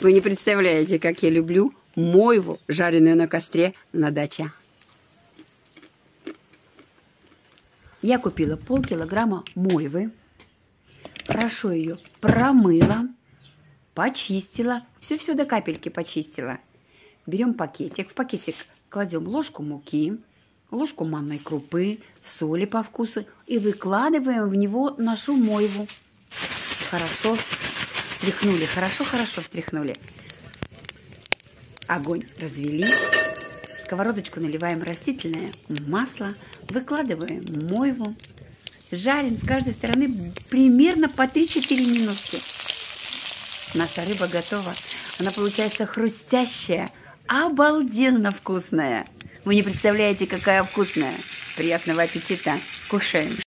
Вы не представляете, как я люблю мойву, жареную на костре на даче. Я купила полкилограмма мойвы, хорошо ее промыла, почистила, все-все до капельки почистила. Берем пакетик, в пакетик кладем ложку муки, ложку манной крупы, соли по вкусу и выкладываем в него нашу мойву. Хорошо встряхнули, хорошо-хорошо встряхнули. Огонь развели. В сковородочку наливаем растительное масло, выкладываем мойву. Жарим с каждой стороны примерно по 3-4 минутки. Наша рыба готова. Она получается хрустящая, обалденно вкусная. Вы не представляете, какая вкусная. Приятного аппетита. Кушаем.